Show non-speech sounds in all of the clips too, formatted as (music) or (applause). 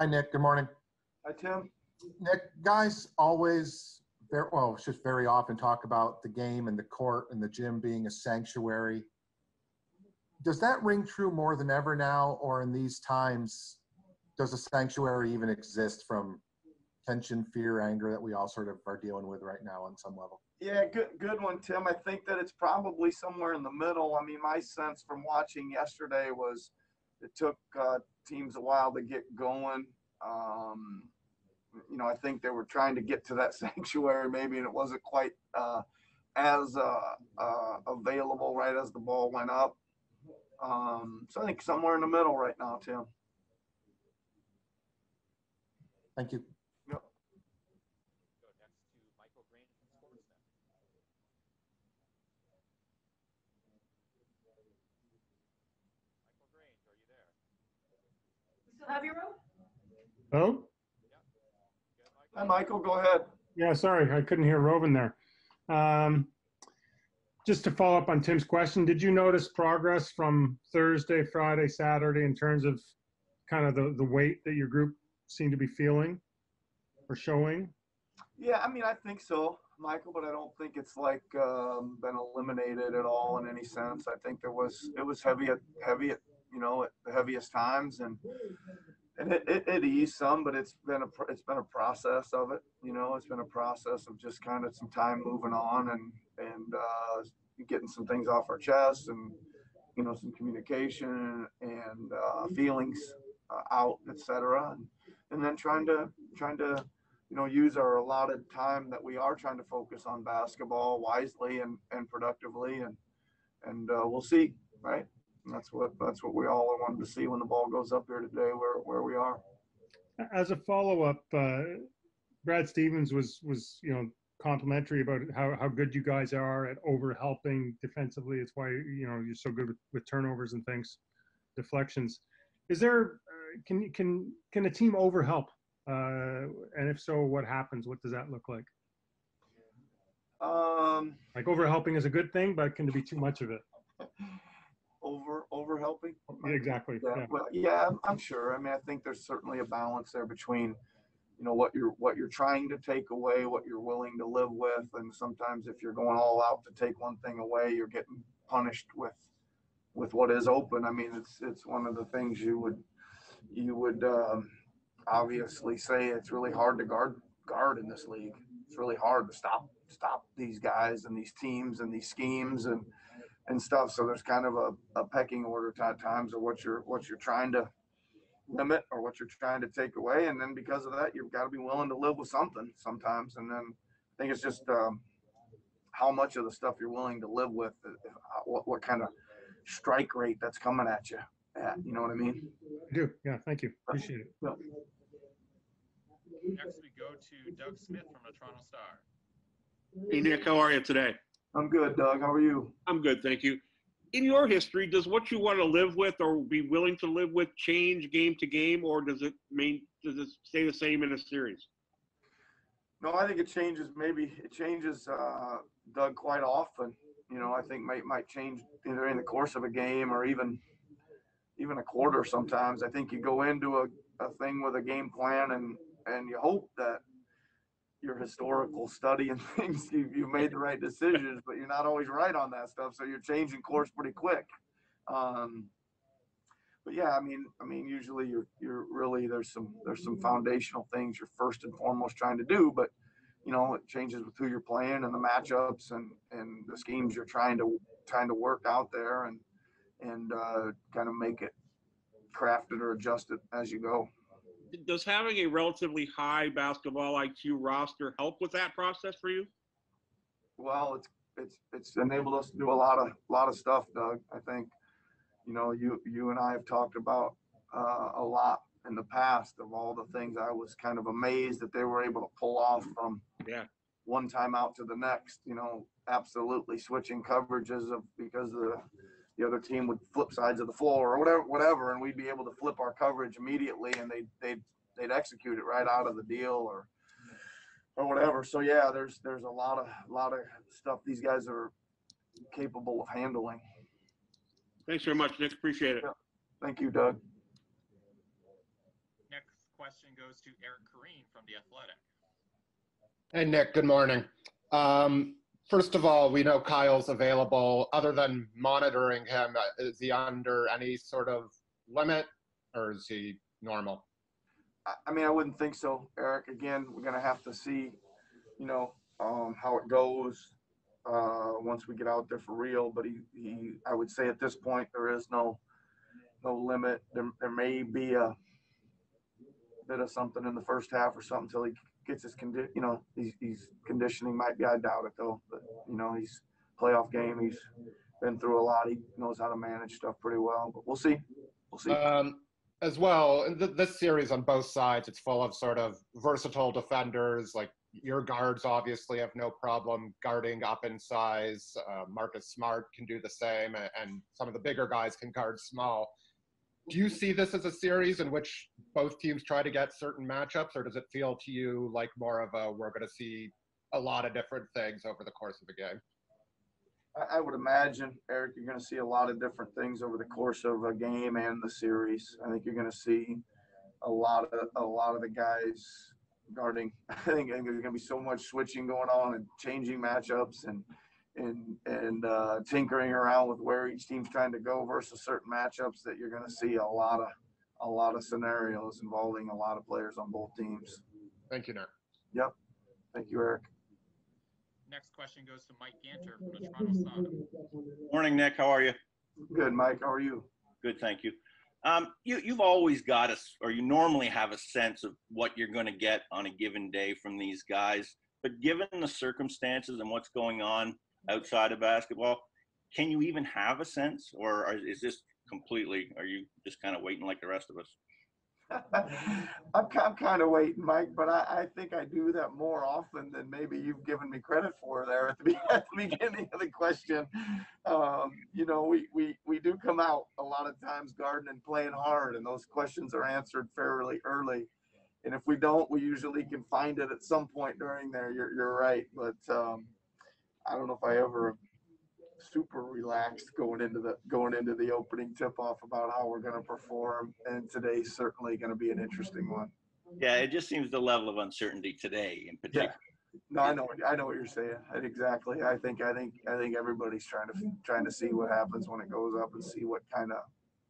Hi, Nick. Good morning. Hi, Tim. Nick, guys always, very, well, it's just very often talk about the game and the court and the gym being a sanctuary. Does that ring true more than ever now, or in these times, does a sanctuary even exist from tension, fear, anger that we all sort of are dealing with right now on some level? Yeah, good good one, Tim. I think that it's probably somewhere in the middle. I mean, my sense from watching yesterday was it took uh, teams a while to get going. Um, you know, I think they were trying to get to that (laughs) sanctuary maybe, and it wasn't quite uh, as uh, uh, available right as the ball went up. Um, so I think somewhere in the middle right now, Tim. Thank you. Yep. Go next to Michael Green from Sportsnet. Michael Grange, are you there? Still have your room? Oh, Good, Hi, Michael? Michael. Go ahead. yeah, sorry, I couldn't hear Rovin there. Um, just to follow up on Tim's question, did you notice progress from Thursday, Friday, Saturday in terms of kind of the, the weight that your group seemed to be feeling or showing? Yeah, I mean, I think so, Michael, but I don't think it's like um, been eliminated at all in any sense. I think there was it was heavy at heavy at you know at the heaviest times, and and it, it, it eased some, but it's been a it's been a process of it. You know, it's been a process of just kind of some time moving on and and uh, getting some things off our chest and you know some communication and uh, feelings uh, out, etc. And and then trying to trying to you know, use our allotted time that we are trying to focus on basketball wisely and, and productively, and and uh, we'll see, right? That's what that's what we all wanted to see when the ball goes up here today, where where we are. As a follow-up, uh, Brad Stevens was, was, you know, complimentary about how, how good you guys are at over helping defensively. It's why, you know, you're so good with, with turnovers and things, deflections. Is there, uh, can, you can, can a team over help? Uh, and if so, what happens? What does that look like? Um, Like over helping is a good thing, but can there be too much of it? (laughs) helping. Exactly. Yeah, Yeah. well, yeah, I'm- I'm sure. I mean, I think there's certainly a balance there between, you know, what you're what you're trying to take away, what you're willing to live with, and sometimes if you're going all out to take one thing away, you're getting punished with with what is open. I mean, it's it's one of the things you would you would um, obviously say it's really hard to guard guard in this league. It's really hard to stop stop these guys and these teams and these schemes and and stuff. So there's kind of a, a pecking order at times of what you're what you're trying to limit or what you're trying to take away, and then because of that, you've got to be willing to live with something sometimes. And then I think it's just um, how much of the stuff you're willing to live with, uh, uh, what what kind of strike rate that's coming at you. At, you know what I mean? I do. Yeah. Thank you. Appreciate it. Next, we go to Doug Smith from the Toronto Star. Hey Nick, how are you today? I'm good, Doug. How are you? I'm good, thank you. In your history, does what you want to live with or be willing to live with change game to game, or does it mean does it stay the same in a series? No, I think it changes. Maybe it changes, uh, Doug, quite often. You know, I think might might change either in the course of a game or even even a quarter. Sometimes I think you go into a, a thing with a game plan and and you hope that your historical study and (laughs) things you, you've made the right decisions, but you're not always right on that stuff. So you're changing course pretty quick. Um, but yeah, I mean, I mean, usually you're you're really there's some there's some foundational things you're first and foremost trying to do, but you know it changes with who you're playing and the matchups and and the schemes you're trying to trying to work out there and and uh, kind of make it crafted or adjusted as you go. Does having a relatively high basketball IQ roster help with that process for you? Well, it's it's it's enabled us to do a lot of a lot of stuff, Doug. I think, you know, you you and I have talked about uh, a lot in the past of all the things I was kind of amazed that they were able to pull off from Yeah. one time out to the next. You know, absolutely switching coverages of because of the the other team would flip sides of the floor or whatever whatever, and we'd be able to flip our coverage immediately, and they they they'd execute it right out of the deal or or whatever. So yeah, there's there's a lot of a lot of stuff these guys are capable of handling. Thanks very much, Nick. Appreciate it. Thank you, Doug. Next question question goes to Eric Koreen from The Athletic. Hey, Nick, good morning. Um, first of all, we know Kyle's available. Other than monitoring him, uh, is he under any sort of limit or is he normal? I, mean, I wouldn't think so, Eric. Again, we're gonna have to see, you know, um, how it goes, uh, once we get out there for real. But he, he, I would say at this point, there is no, no limit. There, there may be a bit of something in the first half or something until he gets his condi, you know, he's, he's conditioning might be, I doubt it though. But, you know, he's playoff game. He's been through a lot. He knows how to manage stuff pretty well, but we'll see. We'll see. Um, as well, th- this series on both sides, it's full of sort of versatile defenders. Like your guards obviously have no problem guarding up in size. Uh, Marcus Smart can do the same, a- and some of the bigger guys can guard small. Do you see this as a series in which both teams try to get certain matchups, or does it feel to you like more of a we're going to see a lot of different things over the course of the game? I, I would imagine, Eric, you're going to see a lot of different things over the course of a game and the series. I think you're going to see a lot of a lot of the guys guarding. (laughs) I think there's going to be so much switching going on and changing matchups and and and uh, tinkering around with where each team's trying to go versus certain matchups that you're going to see a lot of a lot of scenarios involving a lot of players on both teams. Thank you, Nick. Yep. Thank you, Eric. Next question goes to Mike Ganter from the Toronto Sun. Morning, Nick. How are you? Good, Mike. How are you? Good, thank you. Um, you you've always got us, or you normally have a sense of what you're going to get on a given day from these guys. But given the circumstances and what's going on outside of basketball, can you even have a sense, or is this completely? Are you just kind of waiting like the rest of us? (laughs) I'm, I'm kind of waiting, Mike, but I, I think I do that more often than maybe you've given me credit for there at the, (laughs) at the beginning of the question. Um, you know, we, we, we do come out a lot of times gardening, and playing hard, and those questions are answered fairly early. And if we don't, we usually can find it at some point during there. You're, you're right. But um, I don't know if I ever super relaxed going into the going into the opening tip off about how we're going to perform and today's certainly going to be an interesting one Yeah, it just seems the level of uncertainty today, in particular. yeah. no i know what- i know what you're saying exactly i think i think i think everybody's trying to trying to see what happens when it goes up and see what kind of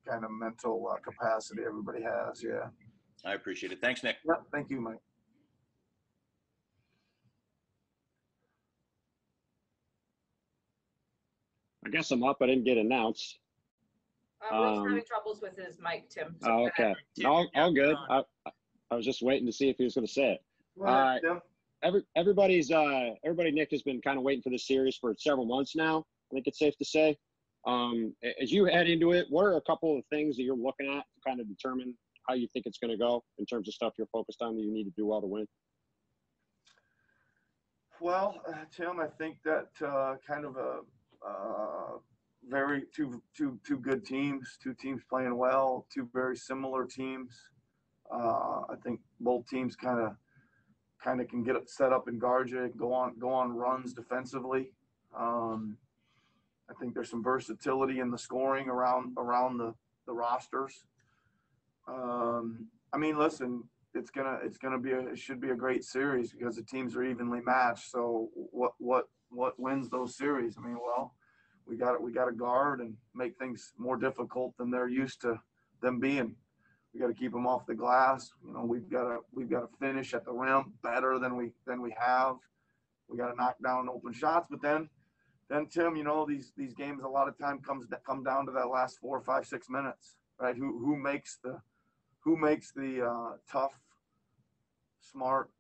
kind of mental uh, capacity everybody has yeah I appreciate it. Thanks, Nick. yeah thank you mike I guess I'm up. I didn't get announced. Uh, Will's Um, having troubles with his mic, Tim. so Oh, we're gonna- okay. No, all good. I, I was just waiting to see if he was going to say it. Go ahead, Uh, Tim. Every everybody's uh everybody Nick has been kind of waiting for this series for several months now. I think it's safe to say. Um, a- as you head into it, what are a couple of things that you're looking at to kind of determine how you think it's going to go in terms of stuff you're focused on that you need to do well to win? Well, uh, Tim, I think that uh, kind of a uh, very two two two good teams, two teams playing well, two very similar teams. Uh, I think both teams kind of kind of can get set up and guard go on go on runs defensively. Um, I think there's some versatility in the scoring around around the the rosters. Um, I mean, listen, it's gonna it's gonna be a it should be a great series because the teams are evenly matched. So what what what wins those series? I mean, well, we got we got to guard and make things more difficult than they're used to them being. We got to keep them off the glass. You know, we've got to we've got to finish at the rim better than we than we have. We got to knock down open shots, but then then Tim, you know these these games a lot of time comes come down to that last four, five, six minutes, right? Who who makes the who makes the uh, tough, smart,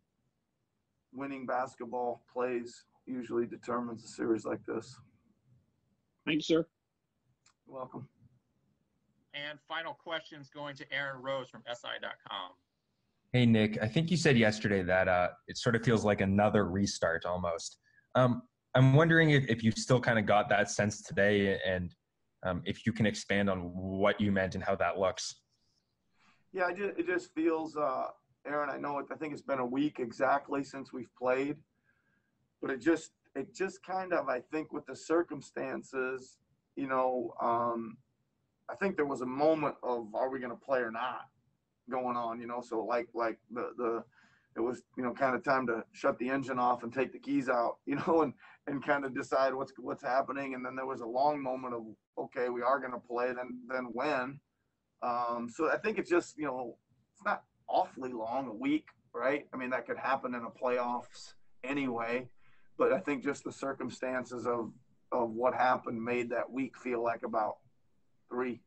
winning basketball plays usually determines a series like this. Thank you, sir. You're welcome. And final questions going to Aaron Rose from SI.com. Hey, Nick, I think you said yesterday that uh, it sort of feels like another restart almost. Um, I'm wondering if, if you still kind of got that sense today and um, if you can expand on what you meant and how that looks. Yeah, it just, it just feels, uh, Aaron. I know it. I think it's been a week exactly since we've played, but it just it just kind of I think with the circumstances, you know, um, I think there was a moment of are we going to play or not, going on, you know. So like like the the it was you know kind of time to shut the engine off and take the keys out, (laughs) you know, and and kind of decide what's what's happening. And then there was a long moment of okay, we are going to play. Then then when? Um, so I think it's just you know it's not awfully long, a week, right? I mean that could happen in a playoffs anyway, but I think just the circumstances of of what happened made that week feel like about three.